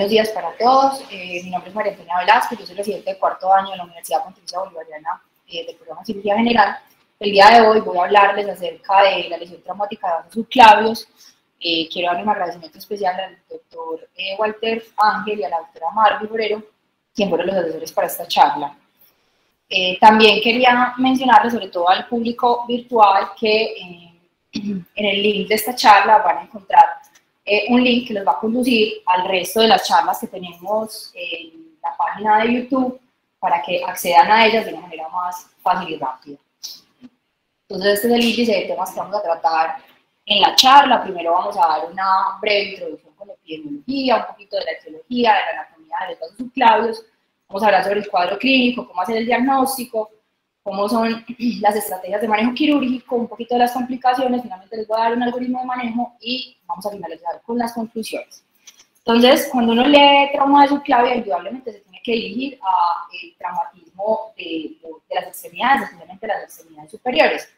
Buenos días para todos. Eh, mi nombre es María Antonia Velasco, yo soy residente de cuarto año de la Universidad Pontificia Bolivariana eh, del programa Cirugía General. El día de hoy voy a hablarles acerca de la lesión traumática de vasos subclavios. Eh, quiero darle un agradecimiento especial al doctor eh, Walter Ángel y a la doctora Marvi Borero, quien fueron los asesores para esta charla. Eh, también quería mencionarles, sobre todo al público virtual, que en el link de esta charla van a encontrar eh, un link que los va a conducir al resto de las charlas que tenemos en la página de YouTube para que accedan a ellas de una manera más fácil y rápida. Entonces, este es el índice de temas que vamos a tratar en la charla. Primero vamos a dar una breve introducción con la epidemiología, un poquito de la etiología, de la anatomía de los vasos subclavios. Vamos a hablar sobre el cuadro clínico, cómo hacer el diagnóstico, cómo son las estrategias de manejo quirúrgico, un poquito de las complicaciones, finalmente les voy a dar un algoritmo de manejo y vamos a finalizar con las conclusiones. Entonces, cuando uno lee trauma de subclavia, indudablemente se tiene que dirigir al traumatismo de, de, las extremidades, especialmente las extremidades superiores.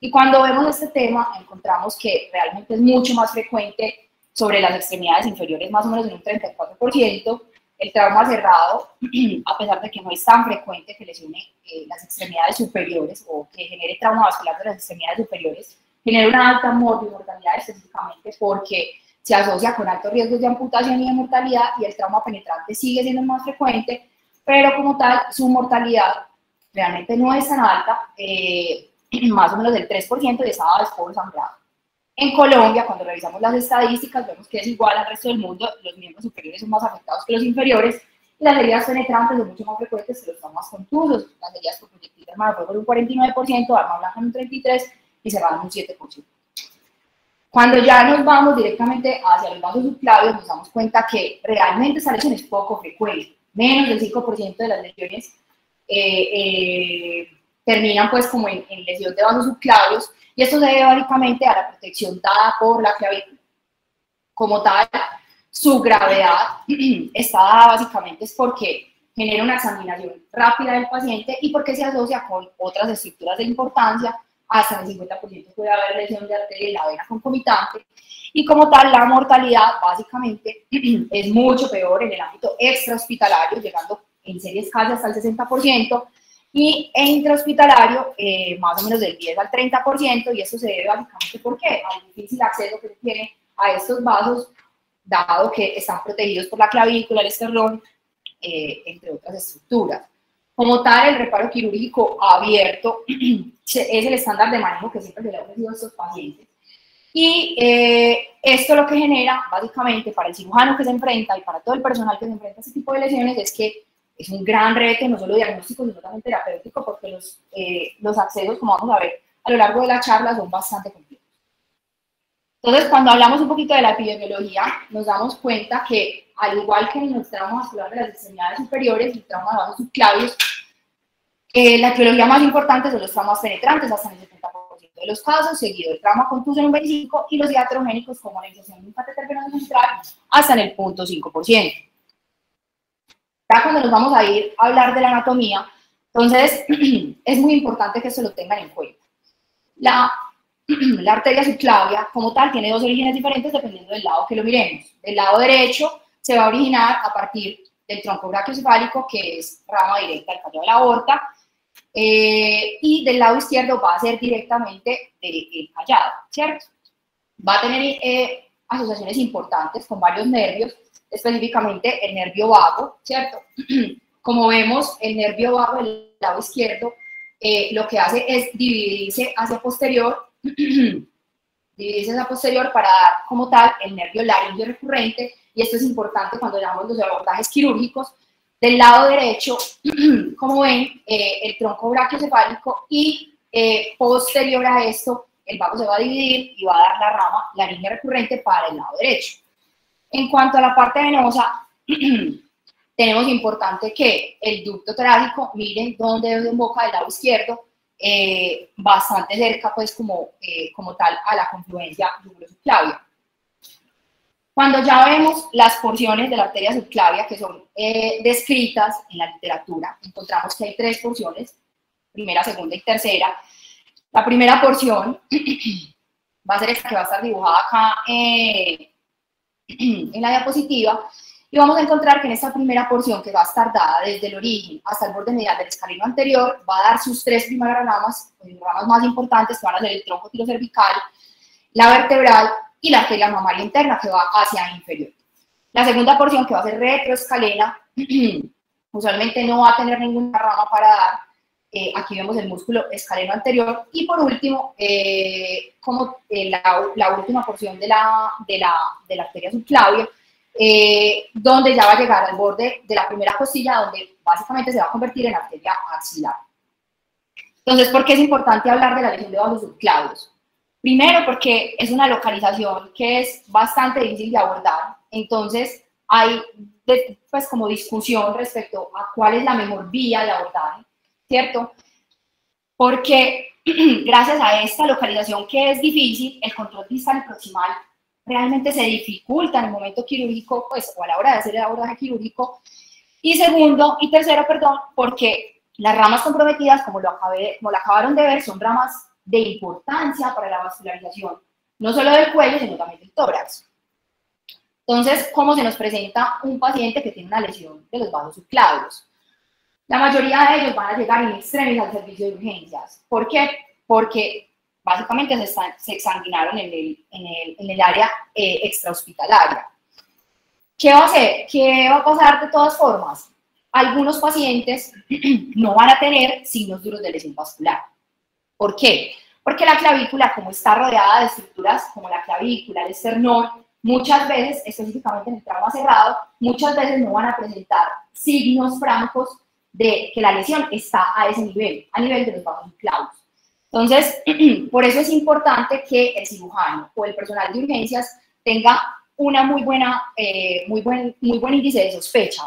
Y cuando vemos este tema, encontramos que realmente es mucho más frecuente sobre las extremidades inferiores, más o menos en un 34%, el trauma cerrado, a pesar de que no es tan frecuente que lesione eh, las extremidades superiores o que genere trauma vascular de las extremidades superiores, genera una alta mortalidad específicamente porque se asocia con altos riesgos de amputación y de mortalidad y el trauma penetrante sigue siendo más frecuente, pero como tal su mortalidad realmente no es tan alta, eh, más o menos del 3% y estaba después sangrado. En Colombia, cuando revisamos las estadísticas, vemos que es igual al resto del mundo, los miembros superiores son más afectados que los inferiores, y las heridas penetrantes son mucho más frecuentes que los traumas contusos. Las heridas por proyectil armado fue por un 49%, arma blanca en un 33% y cerrada en un 7%. Cuando ya nos vamos directamente hacia los vasos subclavios, nos damos cuenta que realmente esa lesión es poco frecuente. Menos del 5% de las lesiones eh, eh, terminan pues como en, en lesión de vasos subclavios, y esto se debe básicamente a la protección dada por la clavícula. Como tal, su gravedad está dada básicamente es porque genera una examinación rápida del paciente y porque se asocia con otras estructuras de importancia, hasta el 50% puede haber lesión de arteria y la vena concomitante, y como tal la mortalidad básicamente es mucho peor en el ámbito extrahospitalario, llegando en series casi hasta el 60%, y en intrahospitalario eh, más o menos del 10 al 30%, y eso se debe básicamente ¿por qué? al difícil acceso que se tiene a estos vasos, dado que están protegidos por la clavícula, el esternón, eh, entre otras estructuras. Como tal, el reparo quirúrgico abierto es el estándar de manejo que siempre se le ha ofrecido a estos pacientes. Y eh, esto lo que genera, básicamente, para el cirujano que se enfrenta y para todo el personal que se enfrenta a este tipo de lesiones es que es un gran reto, no solo diagnóstico, sino también terapéutico, porque los, eh, los accesos, como vamos a ver a lo largo de la charla, son bastante complejos. Entonces, cuando hablamos un poquito de la epidemiología, nos damos cuenta que, al igual que en el trauma vascular de las extremidades superiores, el trauma de vasos subclavios, eh, la etiología más importante son los traumas penetrantes, hasta el 70% de los casos, seguido el trauma contuso en un 25% y los iatrogénicos, como la infección de un catéter venoso central, hasta en el 0.5%. Ya cuando nos vamos a ir a hablar de la anatomía, entonces es muy importante que se lo tengan en cuenta. La, la arteria subclavia, como tal, tiene dos orígenes diferentes dependiendo del lado que lo miremos. Del lado derecho se va a originar a partir del tronco brachiocefálico, que es rama directa del callo de la aorta, eh, y del lado izquierdo va a ser directamente del callado, ¿cierto? Va a tener eh, asociaciones importantes con varios nervios, específicamente el nervio vago, ¿cierto? Como vemos, el nervio vago del lado izquierdo eh, lo que hace es dividirse hacia posterior, dividirse hacia posterior para dar como tal el nervio laringio recurrente, y esto es importante cuando llamamos los abordajes quirúrgicos. Del lado derecho, como ven, eh, el tronco brachiocefálico y eh, posterior a esto, el vago se va a dividir y va a dar la rama laringio recurrente para el lado derecho. En cuanto a la parte venosa, tenemos importante que el ducto torácico, miren dónde desemboca del lado izquierdo, eh, bastante cerca, pues, como, eh, como tal, a la confluencia subclavia. Cuando ya vemos las porciones de la arteria subclavia que son eh, descritas en la literatura, encontramos que hay tres porciones, primera, segunda y tercera. La primera porción va a ser esta que va a estar dibujada acá en la diapositiva, Y vamos a encontrar que en esta primera porción, que va a estar dada desde el origen hasta el borde medial del escaleno anterior, va a dar sus tres primeras ramas, las pues, ramas más importantes, que van a ser el tronco tirocervical, la vertebral y la arteria mamaria interna, que va hacia inferior. La segunda porción, que va a ser retroescalena, usualmente no va a tener ninguna rama para dar. Eh, aquí vemos el músculo escaleno anterior. Y por último, eh, como eh, la, última porción de la, de la, arteria subclavia, donde ya va a llegar al borde de la primera costilla, donde básicamente se va a convertir en arteria axilar. Entonces, ¿por qué es importante hablar de la lesión de vasos subclavios? Primero, porque es una localización que es bastante difícil de abordar. Entonces, hay pues como discusión respecto a cuál es la mejor vía de abordaje, ¿cierto? Porque gracias a esta localización que es difícil, el control distal y proximal realmente se dificulta en el momento quirúrgico, pues, o a la hora de hacer el abordaje quirúrgico. Y segundo, y tercero, perdón, porque las ramas comprometidas, como lo, acabé, como lo acabaron de ver, son ramas de importancia para la vascularización, no solo del cuello, sino también del tórax. Entonces, ¿cómo se nos presenta un paciente que tiene una lesión de los vasos subclavios? La mayoría de ellos van a llegar en extremis al servicio de urgencias. ¿Por qué? Porque básicamente se, se exsanguinaron en el, en el, en el área eh, extrahospitalaria. ¿Qué va a hacer? ¿Qué va a pasar de todas formas? Algunos pacientes no van a tener signos duros de lesión vascular. ¿Por qué? Porque la clavícula, como está rodeada de estructuras como la clavícula, el esternón, muchas veces, específicamente en el trauma cerrado, muchas veces no van a presentar signos francos de que la lesión está a ese nivel, a nivel de los vasos clavos. Entonces, por eso es importante que el cirujano o el personal de urgencias tenga una muy buena, eh, muy, buen, muy buen índice de sospecha.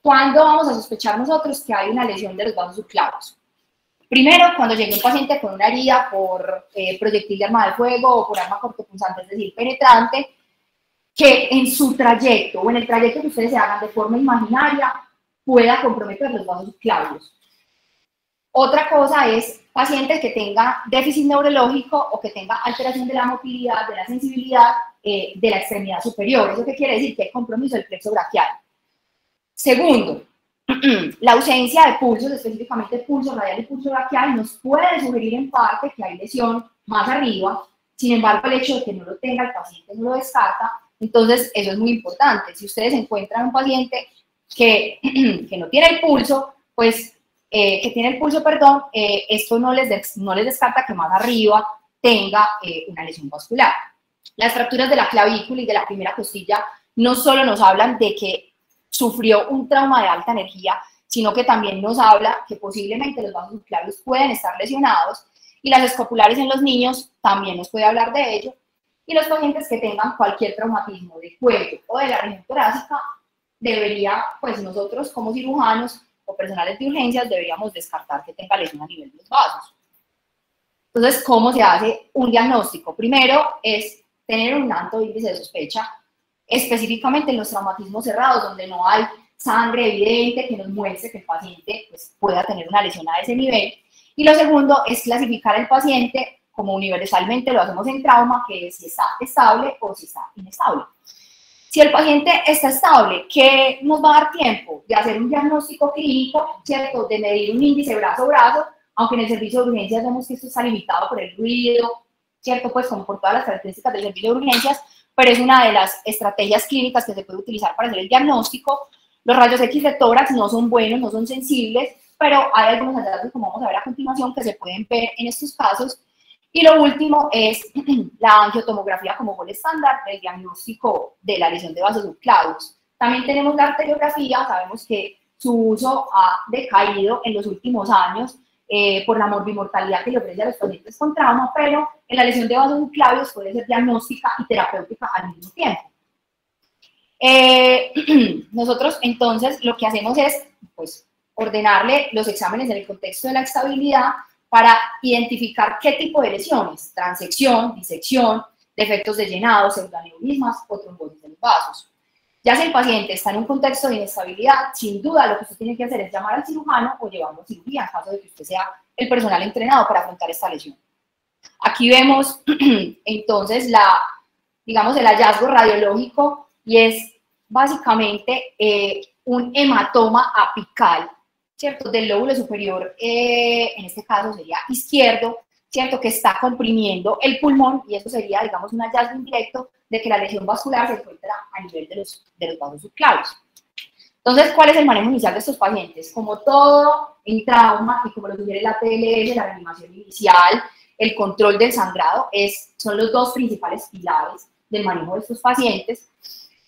¿Cuándo vamos a sospechar nosotros que hay una lesión de los vasos subclavos? Primero, cuando llegue un paciente con una herida por eh, proyectil de arma de fuego o por arma cortopunzante, es decir, penetrante, que en su trayecto o en el trayecto que ustedes se hagan de forma imaginaria pueda comprometer los vasos clavos. Otra cosa es pacientes que tenga déficit neurológico o que tenga alteración de la motilidad, de la sensibilidad eh, de la extremidad superior. ¿Eso qué quiere decir? Que hay compromiso del plexo braquial. Segundo, la ausencia de pulsos, específicamente pulso radial y pulso braquial, nos puede sugerir en parte que hay lesión más arriba. Sin embargo, el hecho de que no lo tenga el paciente no lo descarta. Entonces, eso es muy importante. Si ustedes encuentran un paciente que, no tiene el pulso, pues, eh, que tiene el pulso, perdón, eh, esto no les, no les descarta que más arriba tenga eh, una lesión vascular. Las fracturas de la clavícula y de la primera costilla no solo nos hablan de que sufrió un trauma de alta energía, sino que también nos habla que posiblemente los vasos subclavios pueden estar lesionados y las escopulares en los niños también nos puede hablar de ello. Y los pacientes que tengan cualquier traumatismo de cuello o de la región torácica, debería, pues nosotros como cirujanos o personales de urgencias, deberíamos descartar que tenga lesión a nivel de los vasos. Entonces, ¿cómo se hace un diagnóstico? Primero es tener un alto índice de sospecha específicamente en los traumatismos cerrados, donde no hay sangre evidente que nos muestre que el paciente pues, pueda tener una lesión a ese nivel. Y lo segundo es clasificar al paciente como universalmente lo hacemos en trauma, que es si está estable o si está inestable. Si el paciente está estable, ¿qué nos va a dar tiempo? De hacer un diagnóstico clínico, ¿cierto? De medir un índice brazo-brazo, aunque en el servicio de urgencias vemos que esto está limitado por el ruido, ¿cierto? Pues como por todas las características del servicio de urgencias, pero es una de las estrategias clínicas que se puede utilizar para hacer el diagnóstico. Los rayos X de tórax no son buenos, no son sensibles, pero hay algunos hallazgos, como vamos a ver a continuación, que se pueden ver en estos casos. Y lo último es la angiotomografía como gol estándar del diagnóstico de la lesión de vasos subclavos. También tenemos la arteriografía, sabemos que su uso ha decaído en los últimos años, eh, por la morbimortalidad que le ofrece a los pacientes con trauma, pero en la lesión de vasos subclavios puede ser diagnóstica y terapéutica al mismo tiempo. Eh, nosotros entonces lo que hacemos es pues, ordenarle los exámenes en el contexto de la estabilidad para identificar qué tipo de lesiones, transección, disección, defectos de llenado, pseudoneurismas o trombosis de los vasos. Ya si el paciente está en un contexto de inestabilidad, sin duda lo que usted tiene que hacer es llamar al cirujano o llevarlo a cirugía en caso de que usted sea el personal entrenado para afrontar esta lesión. Aquí vemos entonces la, digamos, el hallazgo radiológico y es básicamente eh, un hematoma apical, ¿cierto? Del lóbulo superior, eh, en este caso sería izquierdo, ¿cierto? Que está comprimiendo el pulmón y eso sería, digamos, un hallazgo indirecto de que la lesión vascular se encuentra a nivel de los, de los vasos subclavios. Entonces, ¿cuál es el manejo inicial de estos pacientes? Como todo en trauma, y como lo sugiere la PLS, la reanimación inicial, el control del sangrado, es, son los dos principales pilares del manejo de estos pacientes.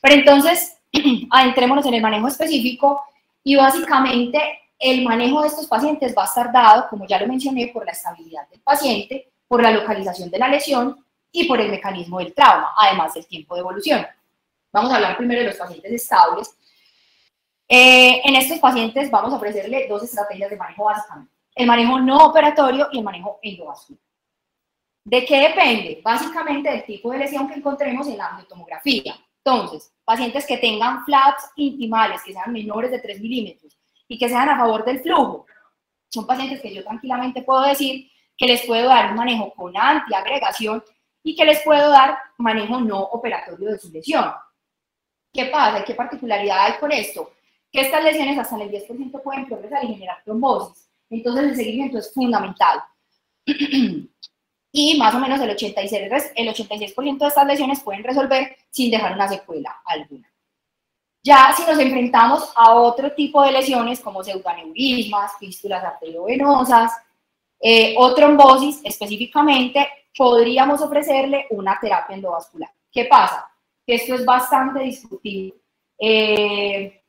Pero entonces, adentrémonos en el manejo específico y básicamente el manejo de estos pacientes va a estar dado, como ya lo mencioné, por la estabilidad del paciente, por la localización de la lesión y por el mecanismo del trauma, además del tiempo de evolución. Vamos a hablar primero de los pacientes estables. Eh, en estos pacientes vamos a ofrecerle dos estrategias de manejo básicamente. El manejo no operatorio y el manejo endovascular. ¿De qué depende? Básicamente del tipo de lesión que encontremos en la angiotomografía. Entonces, pacientes que tengan flaps intimales, que sean menores de 3 milímetros y que sean a favor del flujo, son pacientes que yo tranquilamente puedo decir que les puedo dar un manejo con antiagregación y que les puedo dar manejo no operatorio de su lesión. ¿Qué pasa? ¿Qué particularidad hay con esto? Que estas lesiones hasta el 10% pueden progresar y generar trombosis. Entonces el seguimiento es fundamental. y más o menos el 86%, el 86 de estas lesiones pueden resolver sin dejar una secuela alguna. Ya si nos enfrentamos a otro tipo de lesiones como pseudoneurismas, fístulas arteriovenosas eh, o trombosis específicamente, podríamos ofrecerle una terapia endovascular. ¿Qué pasa? Que esto es bastante discutido, eh,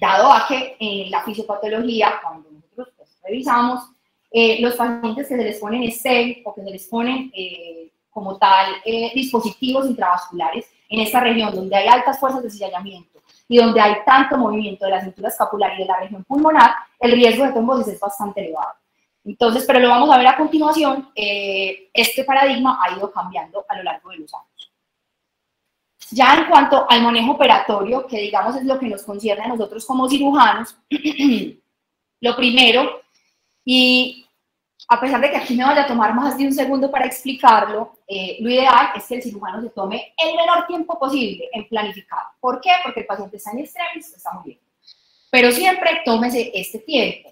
dado a que en la fisiopatología, cuando nosotros pues, revisamos, eh, los pacientes que se les ponen STEM o que se les ponen eh, como tal eh, dispositivos intravasculares en esta región donde hay altas fuerzas de cizallamiento y donde hay tanto movimiento de la cintura escapular y de la región pulmonar, el riesgo de trombosis es bastante elevado. Entonces, pero lo vamos a ver a continuación, este paradigma ha ido cambiando a lo largo de los años. Ya en cuanto al manejo operatorio, que digamos es lo que nos concierne a nosotros como cirujanos, lo primero, y a pesar de que aquí me vaya a tomar más de un segundo para explicarlo, eh, lo ideal es que el cirujano se tome el menor tiempo posible en planificar. ¿Por qué? Porque el paciente está en extremis, está muriendo. Pero siempre tómese este tiempo.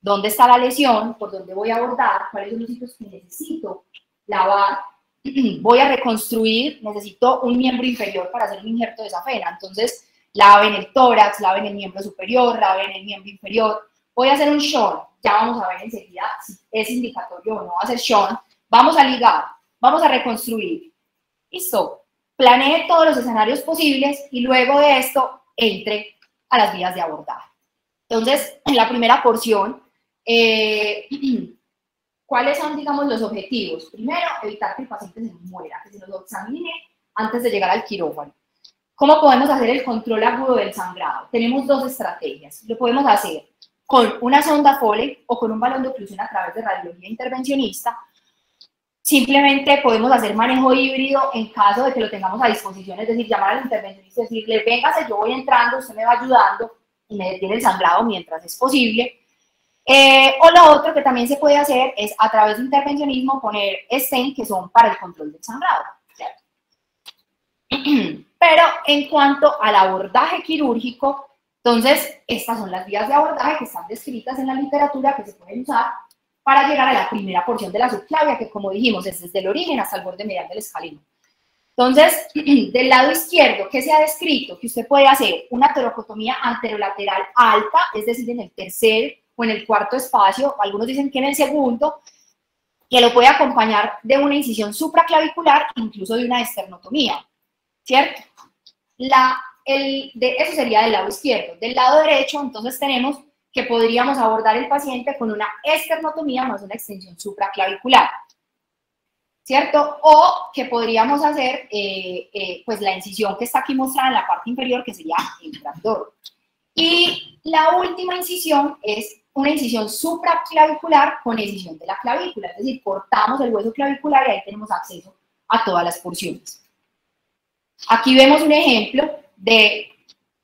¿Dónde está la lesión? ¿Por dónde voy a abordar? ¿Cuáles son los sitios que necesito lavar? Voy a reconstruir, necesito un miembro inferior para hacer un injerto de safena. Entonces, laven el tórax, laven el miembro superior, laven el miembro inferior. Voy a hacer un short ya vamos a ver enseguida si es indicatorio o no va a Sean. Vamos a ligar, vamos a reconstruir. Listo. Planee todos los escenarios posibles y luego de esto entre a las vías de abordaje. Entonces, en la primera porción, eh, ¿cuáles son, digamos, los objetivos? Primero, evitar que el paciente se muera, que se nos examine antes de llegar al quirófano. ¿Cómo podemos hacer el control agudo del sangrado? Tenemos dos estrategias. Lo podemos hacer con una sonda Foley o con un balón de oclusión a través de radiología intervencionista. Simplemente podemos hacer manejo híbrido en caso de que lo tengamos a disposición, es decir, llamar al intervencionista y decirle, véngase, yo voy entrando, usted me va ayudando y me detiene el sangrado mientras es posible. Eh, o lo otro que también se puede hacer es a través de intervencionismo poner STEM que son para el control del sangrado. Pero en cuanto al abordaje quirúrgico, entonces, estas son las vías de abordaje que están descritas en la literatura que se pueden usar para llegar a la primera porción de la subclavia, que como dijimos es desde el origen hasta el borde medial del escalino. Entonces, del lado izquierdo, ¿qué se ha descrito? Que usted puede hacer una toracotomía anterolateral alta, es decir, en el tercer o en el cuarto espacio, algunos dicen que en el segundo, que lo puede acompañar de una incisión supraclavicular, incluso de una esternotomía, ¿cierto? La el, de, eso sería del lado izquierdo. Del lado derecho, entonces tenemos que podríamos abordar el paciente con una esternotomía más una extensión supraclavicular, ¿cierto? O que podríamos hacer, eh, eh, pues, la incisión que está aquí mostrada en la parte inferior, que sería el trapdoor. Y la última incisión es una incisión supraclavicular con incisión de la clavícula, es decir, cortamos el hueso clavicular y ahí tenemos acceso a todas las porciones. Aquí vemos un ejemplo de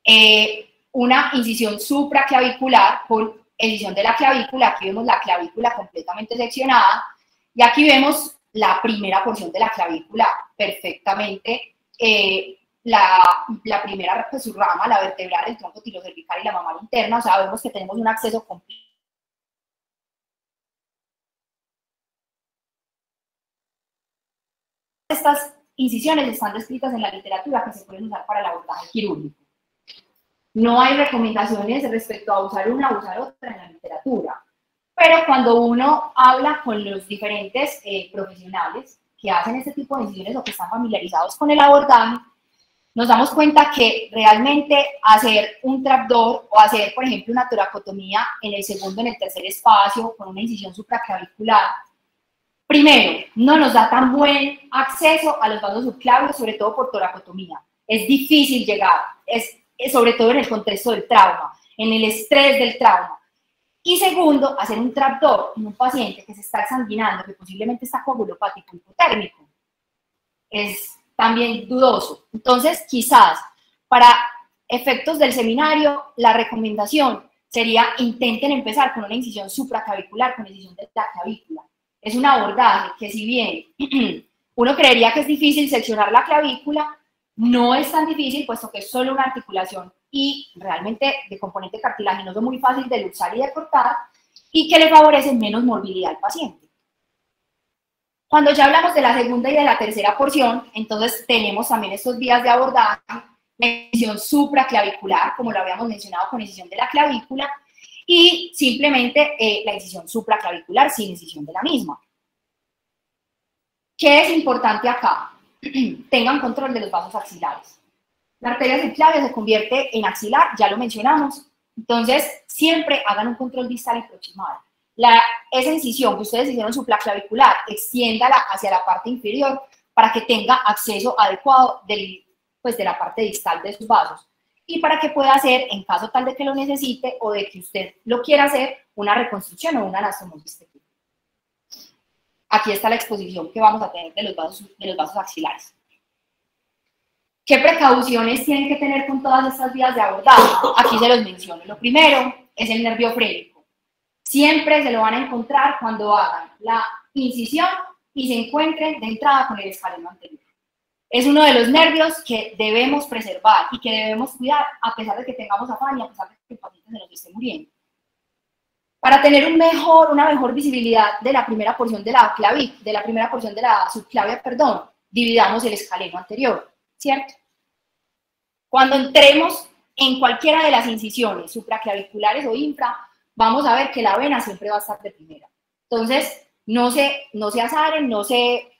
eh, una incisión supraclavicular con incisión de la clavícula. Aquí vemos la clavícula completamente seccionada y aquí vemos la primera porción de la clavícula perfectamente eh, la, la primera pues, rama, la vertebral, el tronco tirocervical y la mamar interna, o sea, vemos que tenemos un acceso completo. Estas incisiones están descritas en la literatura que se pueden usar para el abordaje quirúrgico. No hay recomendaciones respecto a usar una o usar otra en la literatura, pero cuando uno habla con los diferentes eh, profesionales que hacen este tipo de incisiones o que están familiarizados con el abordaje, nos damos cuenta que realmente hacer un trapdoor o hacer, por ejemplo, una toracotomía en el segundo, en el tercer espacio, con una incisión supraclavicular, primero, no nos da tan buen acceso a los vasos subclavios, sobre todo por toracotomía. Es difícil llegar, es, sobre todo en el contexto del trauma, en el estrés del trauma. Y segundo, hacer un trapdoor en un paciente que se está exsanguinando, que posiblemente está coagulopático hipotérmico. Es también dudoso. Entonces, quizás para efectos del seminario, la recomendación sería intenten empezar con una incisión supraclavicular, con incisión de la clavícula. Es un abordaje que si bien uno creería que es difícil seccionar la clavícula, no es tan difícil, puesto que es solo una articulación y realmente de componente cartilaginoso muy fácil de luxar y de cortar, y que le favorece menos morbilidad al paciente. Cuando ya hablamos de la segunda y de la tercera porción, entonces tenemos también estos vías de abordaje, la incisión supraclavicular, como lo habíamos mencionado con incisión de la clavícula, y simplemente eh, la incisión supraclavicular sin incisión de la misma. ¿Qué es importante acá? Tengan control de los vasos axilares. La arteria subclavia se convierte en axilar, ya lo mencionamos, entonces siempre hagan un control distal y proximal la, esa incisión que ustedes hicieron su placa clavicular, extiéndala hacia la parte inferior para que tenga acceso adecuado del, pues, de la parte distal de sus vasos y para que pueda hacer, en caso tal de que lo necesite o de que usted lo quiera hacer, una reconstrucción o una anastomosis Aquí está la exposición que vamos a tener de los vasos, de los vasos axilares. ¿Qué precauciones tienen que tener con todas estas vías de abordaje? Aquí se los menciono. Lo primero es el nervio frénico siempre se lo van a encontrar cuando hagan la incisión y se encuentren de entrada con el escaleno anterior. Es uno de los nervios que debemos preservar y que debemos cuidar a pesar de que tengamos afán y a pesar de que el paciente se nos esté muriendo. Para tener un mejor, una mejor visibilidad de la primera porción de la clavícula, de la primera porción de la subclavia, perdón, dividamos el escaleno anterior, ¿cierto? Cuando entremos en cualquiera de las incisiones supraclaviculares o infra, vamos a ver que la vena siempre va a estar de primera. Entonces, no se, no se azaren, no se,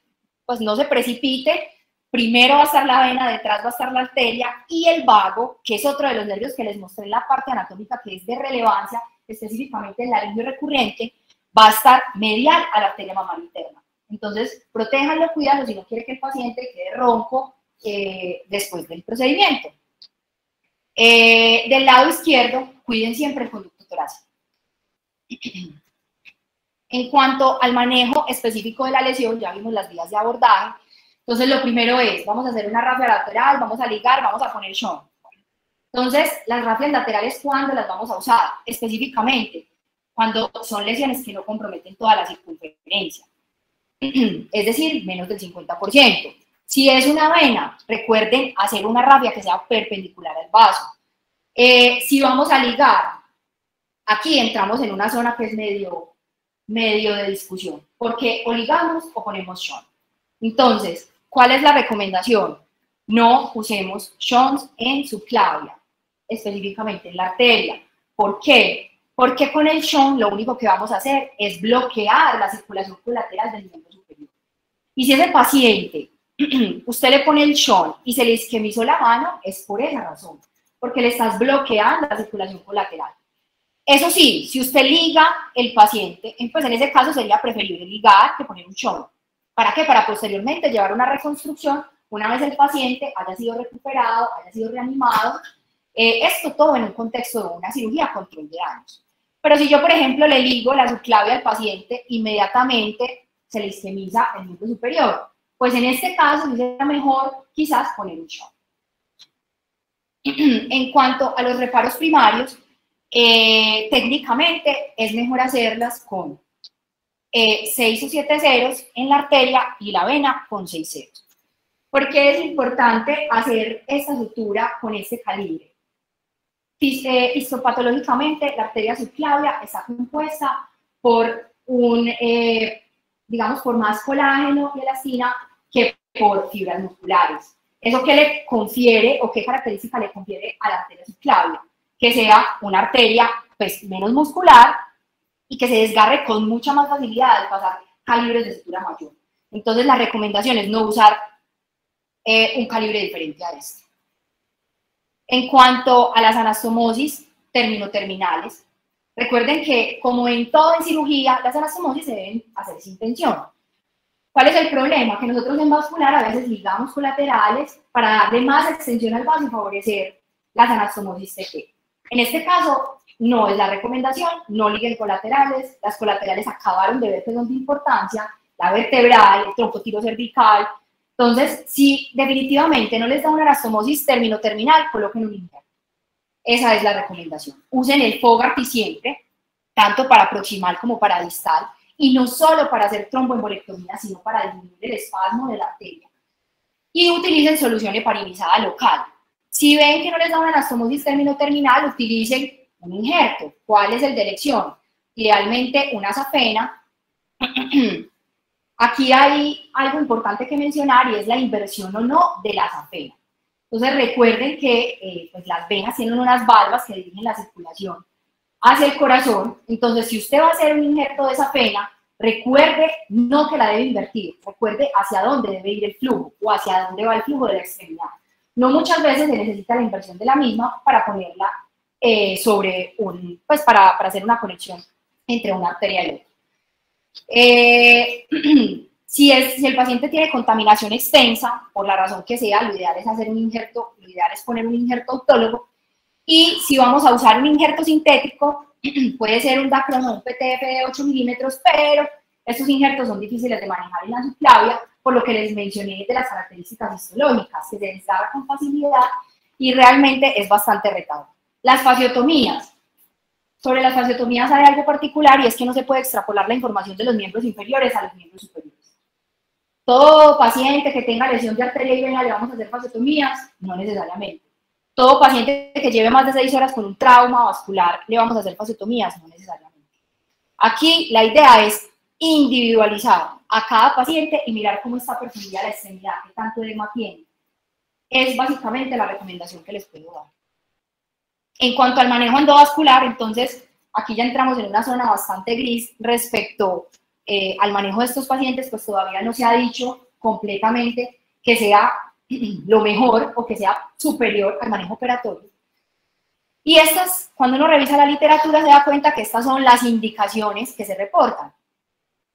pues no se precipite. Primero va a estar la vena, detrás va a estar la arteria y el vago, que es otro de los nervios que les mostré en la parte anatómica que es de relevancia, específicamente en la línea recurrente, va a estar medial a la arteria mamar interna. Entonces, protéjanlo, cuídalo si no quiere que el paciente quede ronco eh, después del procedimiento. Eh, del lado izquierdo, cuiden siempre el conducto torácico. En cuanto al manejo específico de la lesión, ya vimos las vías de abordaje. Entonces, lo primero es, vamos a hacer una rafia lateral, vamos a ligar, vamos a poner shock. Entonces, las rafias laterales, ¿cuándo las vamos a usar? Específicamente, cuando son lesiones que no comprometen toda la circunferencia. Es decir, menos del 50%. Si es una vena, recuerden hacer una rafia que sea perpendicular al vaso. Eh, si vamos a ligar, aquí entramos en una zona que es medio, medio de discusión, porque o ligamos o ponemos shunt. Entonces, ¿cuál es la recomendación? No usemos shunts en subclavia, específicamente en la arteria. ¿Por qué? Porque con el shunt lo único que vamos a hacer es bloquear la circulación colateral del miembro superior. Y si ese paciente, usted le pone el shunt y se le isquemizó la mano, es por esa razón, porque le estás bloqueando la circulación colateral. Eso sí, si usted liga el paciente, pues en ese caso sería preferible ligar que poner un shock. ¿Para qué? Para posteriormente llevar una reconstrucción una vez el paciente haya sido recuperado, haya sido reanimado. Eh, esto todo en un contexto de una cirugía control de daños. Pero si yo, por ejemplo, le ligo la subclavia al paciente, inmediatamente se le isquemiza el miembro superior. Pues en este caso sería mejor quizás poner un shock. En cuanto a los reparos primarios, eh, técnicamente es mejor hacerlas con eh, 6 o 7 ceros en la arteria y la vena con 6 ceros. ¿Por qué es importante hacer esta sutura con este calibre? Eh, histopatológicamente, la arteria subclavia está compuesta por un, eh, digamos, por más colágeno y elastina que por fibras musculares. ¿Eso qué le confiere o qué característica le confiere a la arteria subclavia? Que sea una arteria pues, menos muscular y que se desgarre con mucha más facilidad al pasar calibres de sutura mayor. Entonces, la recomendación es no usar eh, un calibre diferente a este. En cuanto a las anastomosis terminoterminales, recuerden que como en todo en cirugía, las anastomosis se deben hacer sin tensión. ¿Cuál es el problema? Que nosotros en vascular a veces ligamos colaterales para darle más extensión al vaso y favorecer las anastomosis TP. En este caso, no es la recomendación, no liguen colaterales, las colaterales acabaron de ver que son de importancia, la vertebral, el tronco tiro cervical. Entonces, si definitivamente no les da una anastomosis término-terminal, coloquen un injerto. Esa es la recomendación. Usen el FOGARTI siempre, tanto para proximal como para distal, y no solo para hacer tromboembolectomía, sino para disminuir el espasmo de la arteria. Y utilicen solución heparinizada local. Si ven que no les da una anastomosis término-terminal, utilicen un injerto. ¿Cuál es el de elección? Idealmente una safena. Aquí hay algo importante que mencionar y es la inversión o no de la safena. Entonces recuerden que eh, pues las venas tienen unas valvas que dirigen la circulación hacia el corazón. Entonces, si usted va a hacer un injerto de esa pena, recuerde no que la debe invertir, recuerde hacia dónde debe ir el flujo o hacia dónde va el flujo de la extremidad. No muchas veces se necesita la inversión de la misma para ponerla eh, sobre un, pues para, para, hacer una conexión entre una arteria y otra. Eh, si, es, si el paciente tiene contaminación extensa, por la razón que sea, lo ideal es hacer un injerto, lo es poner un injerto autólogo, y si vamos a usar un injerto sintético, puede ser un dacron o un PTF de 8 milímetros, pero estos injertos son difíciles de manejar en la subclavia, por lo que les mencioné de las características histológicas, que se desgarra con facilidad y realmente es bastante retado. Las fasciotomías. Sobre las fasciotomías hay algo particular y es que no se puede extrapolar la información de los miembros inferiores a los miembros superiores. Todo paciente que tenga lesión de arteria y vena le vamos a hacer fasciotomías, no necesariamente. Todo paciente que lleve más de seis horas con un trauma vascular, le vamos a hacer facetomías, no necesariamente. Aquí la idea es individualizar a cada paciente y mirar cómo está perfilada la extremidad, qué tanto edema tiene. Es básicamente la recomendación que les puedo dar. En cuanto al manejo endovascular, entonces aquí ya entramos en una zona bastante gris respecto eh, al manejo de estos pacientes, pues todavía no se ha dicho completamente que sea lo mejor o que sea superior al manejo operatorio. Y estas, cuando uno revisa la literatura, se da cuenta que estas son las indicaciones que se reportan.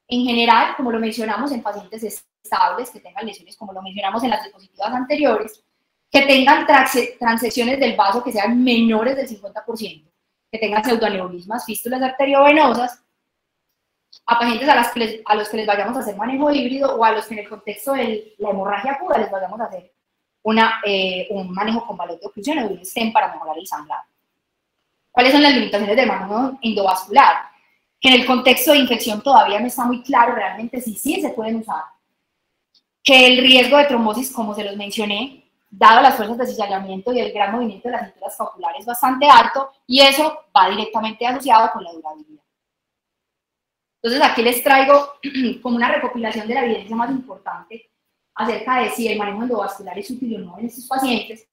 En general, como lo mencionamos en pacientes estables, que tengan lesiones, como lo mencionamos en las diapositivas anteriores, que tengan transecciones del vaso que sean menores del 50%, que tengan pseudoneurismas, fístulas arteriovenosas, a pacientes a, las a, los que les vayamos a hacer manejo híbrido o a los que en el contexto de la hemorragia aguda les vayamos a hacer una, eh, un manejo con balón de oclusión o un STEM para mejorar el sangrado. ¿Cuáles son las limitaciones del manejo endovascular? Que en el contexto de infección todavía no está muy claro realmente si sí se pueden usar. Que el riesgo de trombosis, como se los mencioné, dado las fuerzas de cizallamiento y el gran movimiento de las cinturas populares es bastante alto y eso va directamente asociado con la durabilidad. Entonces aquí les traigo como una recopilación de la evidencia más importante acerca de si el manejo endovascular es útil o no en estos pacientes.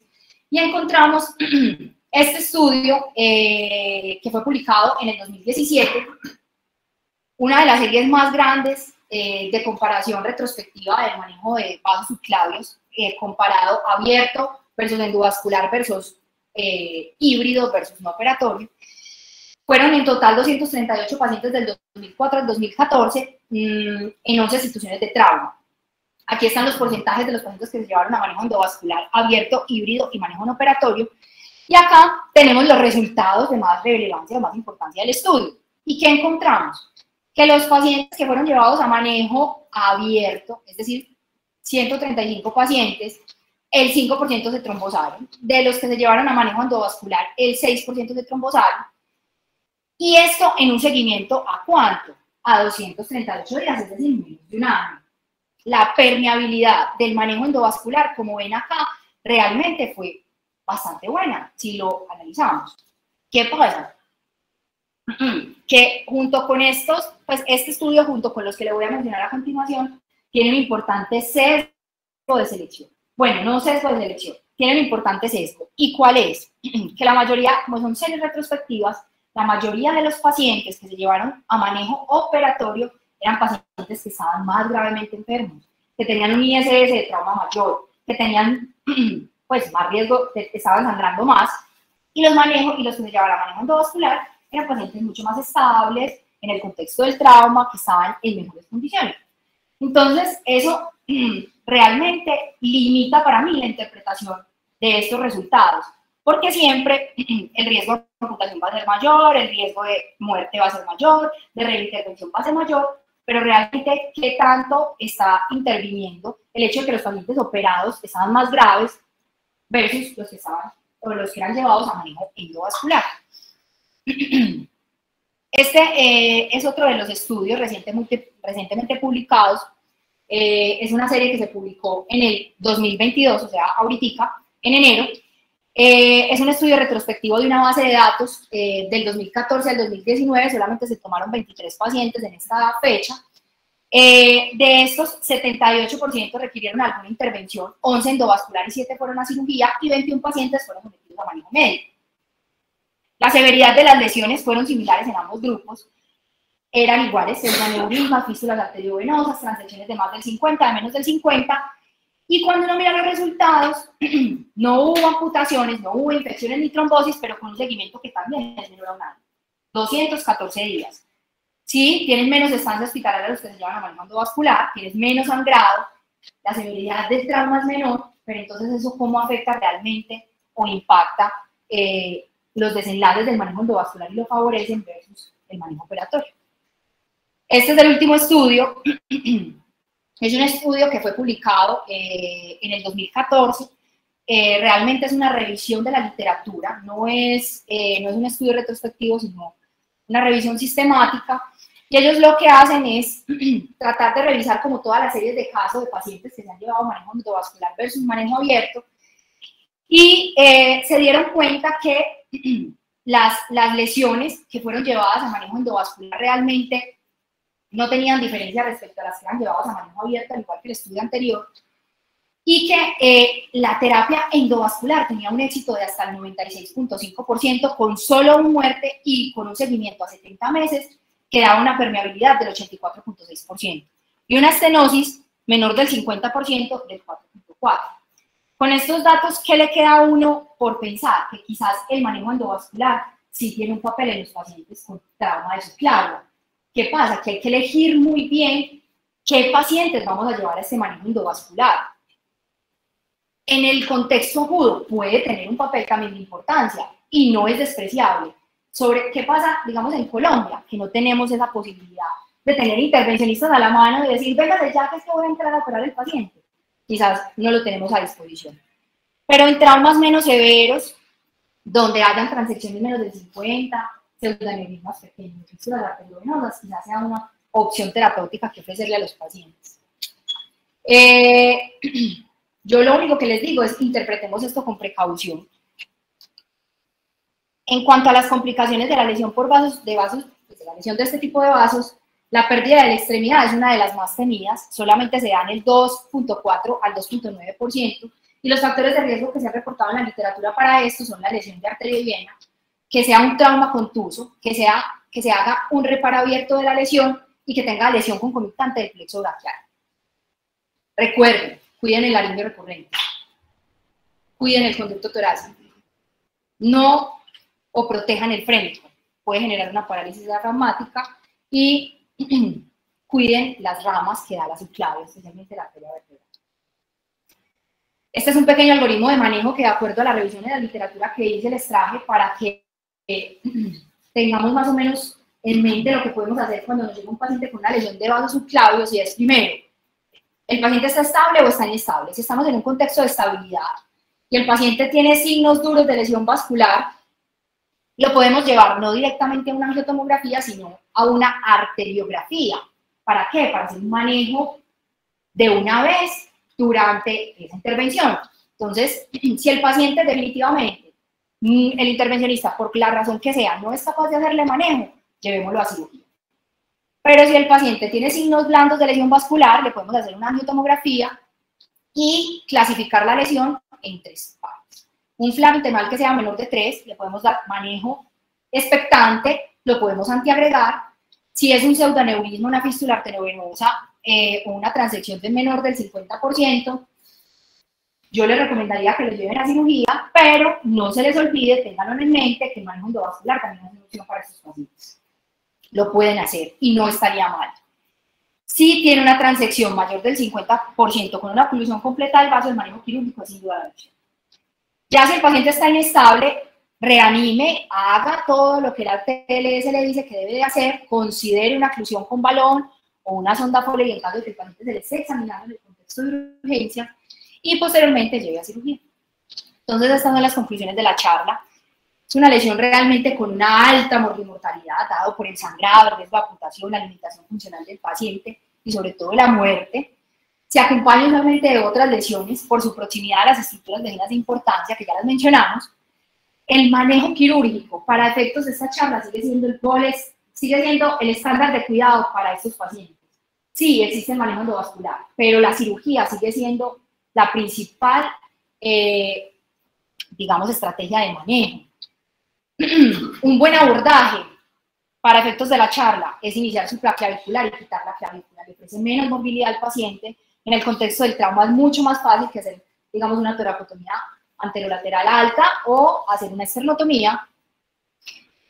Y encontramos este estudio eh, que fue publicado en el 2017, una de las series más grandes eh, de comparación retrospectiva del manejo de vasos subclavios, eh, comparado abierto versus endovascular versus híbrido versus no operatorio. Fueron en total 238 pacientes del 2004 al 2014 mm, en 11 instituciones de trauma. Aquí están los porcentajes de los pacientes que se llevaron a manejo endovascular abierto, híbrido y manejo no operatorio. Y acá tenemos los resultados de más relevancia, de más importancia del estudio. ¿Y qué encontramos? Que los pacientes que fueron llevados a manejo abierto, es decir, 135 pacientes, el 5% se trombosaron. De los que se llevaron a manejo endovascular, el 6% se trombosaron. Y esto en un seguimiento a cuánto? A 238 días, es decir, menos de un año. la permeabilidad del manejo endovascular, como ven acá, realmente fue bastante buena, si lo analizamos. ¿Qué pasa? Que junto con estos, pues este estudio, junto con los que le voy a mencionar a continuación, tiene un importante sesgo de selección. Bueno, no sesgo de selección, tiene un importante sesgo. ¿Y cuál es? Que la mayoría, como son series retrospectivas, la mayoría de los pacientes que se llevaron a manejo operatorio eran pacientes que estaban más gravemente enfermos, que tenían un ISS de trauma mayor, que tenían pues más riesgo, estaban sangrando más, y los manejos, y los que se llevaban a manejo endovascular eran pacientes mucho más estables en el contexto del trauma, que estaban en mejores condiciones. Entonces, eso realmente limita para mí la interpretación de estos resultados, porque siempre el riesgo de amputación va a ser mayor, el riesgo de muerte va a ser mayor, de reintervención va a ser mayor, pero realmente qué tanto está interviniendo el hecho de que los pacientes operados estaban más graves versus los que estaban o los que eran llevados a manejo endovascular. Este eh, es otro de los estudios recientemente, recientemente publicados. Eh, es una serie que se publicó en el 2022, o sea, ahorita, en enero, eh, es un estudio retrospectivo de una base de datos eh, del 2014 al 2019, solamente se tomaron 23 pacientes en esta fecha. Eh, de estos, 78% requirieron alguna intervención, 11 endovascular y 7 fueron a cirugía y 21 pacientes fueron sometidos a manejo médico. La severidad de las lesiones fueron similares en ambos grupos, eran iguales, el aneurismas, fístulas arteriovenosas, transecciones de más del 50, de menos del 50, y cuando uno mira los resultados, no hubo amputaciones, no hubo infecciones ni trombosis, pero con un seguimiento que también es menor a un año. 214 días. Sí, tienes menos estancia hospitalaria los que se llevan a manejo vascular, tienes menos sangrado, la severidad del trauma es menor, pero entonces eso cómo afecta realmente o impacta eh, los desenlaces del manejo endovascular y lo favorecen versus el manejo operatorio. Este es el último estudio Es un estudio que fue publicado eh, en el 2014. Eh, realmente es una revisión de la literatura, no es, eh, no es un estudio retrospectivo, sino una revisión sistemática. Y ellos lo que hacen es tratar de revisar como todas las series de casos de pacientes que se han llevado manejo endovascular versus manejo abierto. Y se dieron cuenta que las, las lesiones que fueron llevadas a manejo endovascular realmente no tenían diferencia respecto a las que eran llevadas a manejo abierto, al igual que el estudio anterior, y que eh, la terapia endovascular tenía un éxito de hasta el 96.5% con solo una muerte y con un seguimiento a 70 meses que daba una permeabilidad del 84.6% y una estenosis menor del 50% del 4.4%. Con estos datos, ¿qué le queda a uno por pensar? Que quizás el manejo endovascular sí tiene un papel en los pacientes con trauma de subclávula ¿Qué pasa? Que hay que elegir muy bien qué pacientes vamos a llevar a este manejo endovascular. En el contexto agudo puede tener un papel también de importancia y no es despreciable. Sobre qué pasa, digamos, en Colombia, que no tenemos esa posibilidad de tener intervencionistas a la mano y decir, venga, ya que es que voy a entrar a operar el paciente. Quizás no lo tenemos a disposición. Pero en traumas menos severos, donde hayan transecciones menos del 50, pseudoneurismas pequeños, arteriovenosas, quizás sea una opción terapéutica que ofrecerle a los pacientes. Eh, yo lo único que les digo es interpretemos esto con precaución. En cuanto a las complicaciones de la lesión por vasos, de vasos, pues de la lesión de este tipo de vasos, la pérdida de la extremidad es una de las más temidas, solamente se dan el 2.4 al 2.9%, y los factores de riesgo que se han reportado en la literatura para esto son la lesión de arteria y vena, que sea un trauma contuso, que, sea, que se haga un reparo abierto de la lesión y que tenga lesión concomitante del plexo brachial. Recuerden, cuiden el arinio recurrente, cuiden el conducto torácico, no o protejan el freno, puede generar una parálisis diafragmática y cuiden las ramas que da la subclavia, especialmente la arteria vertebral. Este es un pequeño algoritmo de manejo que de acuerdo a la revisión de la literatura que hice les traje para que tengamos más o menos en mente lo que podemos hacer cuando nos llega un paciente con una lesión de vasos subclavios y es primero, ¿el paciente está estable o está inestable? Si estamos en un contexto de estabilidad y el paciente tiene signos duros de lesión vascular, lo podemos llevar no directamente a una angiotomografía, sino a una arteriografía. ¿Para qué? Para hacer un manejo de una vez durante esa intervención. Entonces, si el paciente definitivamente, mm, el intervencionista, por la razón que sea, no es capaz de hacerle manejo, llevémoslo a cirugía. Pero si el paciente tiene signos blandos de lesión vascular, le podemos hacer una angiotomografía y clasificar la lesión en tres partes. Un flavitemal que sea menor de 3, le podemos dar manejo expectante, lo podemos antiagregar. Si es un pseudoneurismo, una fístula arteriovenosa eh, o una transección de menor del 50%, yo les recomendaría que lo lleven a cirugía, pero no se les olvide, tenganlo en mente, que el manejo endovascular también es una opción para estos pacientes. Lo pueden hacer y no estaría mal. Si tiene una transección mayor del 50% con una oclusión completa del vaso, el manejo quirúrgico es indudable. Ya si el paciente está inestable, reanime, haga todo lo que la TLS le dice que debe de hacer, considere una oclusión con balón o una sonda Foley en caso de que el paciente se le esté examinando en el contexto de urgencia y posteriormente llegue a cirugía. Entonces, estas son las conclusiones de la charla. Es una lesión realmente con una alta mortalidad, dado por el sangrado, riesgo de amputación, la limitación funcional del paciente y sobre todo la muerte. Se acompaña usualmente de otras lesiones por su proximidad a las estructuras venenas de importancia, que ya las mencionamos. El manejo quirúrgico para efectos de esta charla sigue siendo el sigue siendo el estándar de cuidado para estos pacientes. Sí, existe el manejo endovascular, pero la cirugía sigue siendo la principal, eh, digamos, estrategia de manejo. Un buen abordaje para efectos de la charla es iniciar supraclavicular y quitar la clavícula, le ofrece menos movilidad al paciente. En el contexto del trauma es mucho más fácil que hacer, digamos, una toracotomía anterolateral alta o hacer una esternotomía.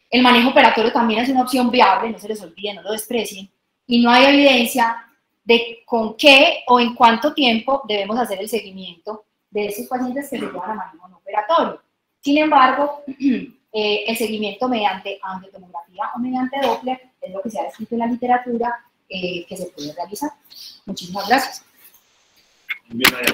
El manejo operatorio también es una opción viable, no se les olvide, no lo desprecien. Y no hay evidencia de con qué o en cuánto tiempo debemos hacer el seguimiento de esos pacientes que se llevan a manejo no operatorio. Sin embargo, eh, el seguimiento mediante angiotomografía o mediante Doppler es lo que se ha escrito en la literatura eh, que se puede realizar. Muchísimas gracias. You may not